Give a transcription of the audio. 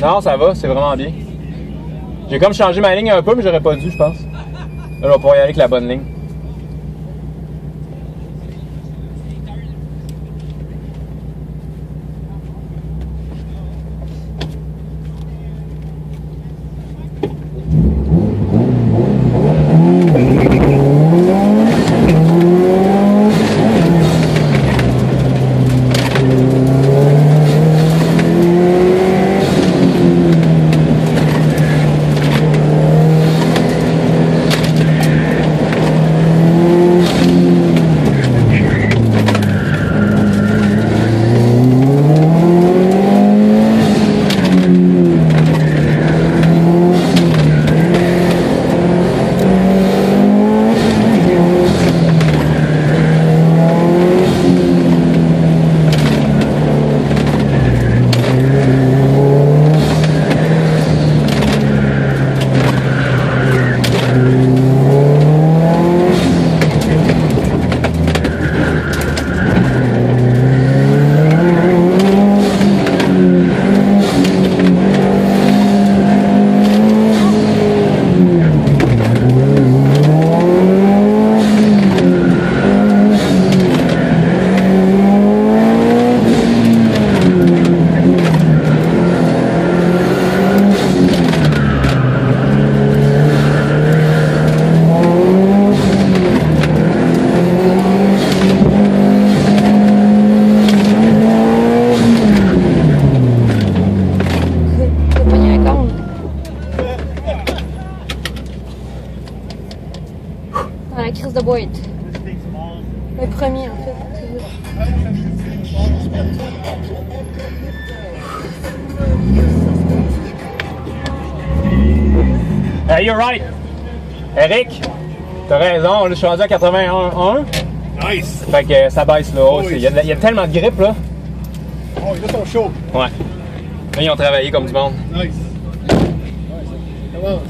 Non, ça va, c'est vraiment bien. J'ai comme changé ma ligne un peu, mais j'aurais pas dû, je pense. Là, on va pouvoir y aller avec la bonne ligne. J'ai pogné un cône. Dans la crise de boîte. Le premier, en fait. Hey, you're right. Eric, t'as raison, là, je suis rendu à 81.1. Nice! Fait que euh, ça baisse là. Oh, Il y, a de- il y a tellement de grippe là. Oh, ils sont chauds. Ouais. Là, ils ont travaillé comme du monde. Nice. Nice. Commence.